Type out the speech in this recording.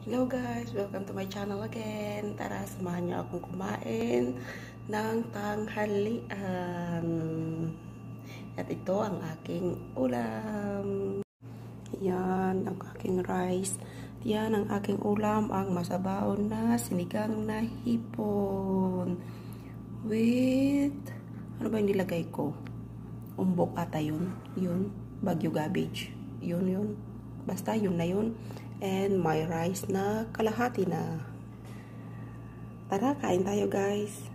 Hello guys! Welcome to my channel again. Tara, samahan niyo akong kumain ng tanghalian. At ito ang aking ulam. Yan ang aking rice. Yan ang aking ulam, ang masabaw na sinigang na hipon. With, ano ba yung nilagay ko? Umbok ata yun. Yun. Bagyo garbage. Yun yun. Basta yun na yun and my rice na kalahati na. Tara, kain tayo guys.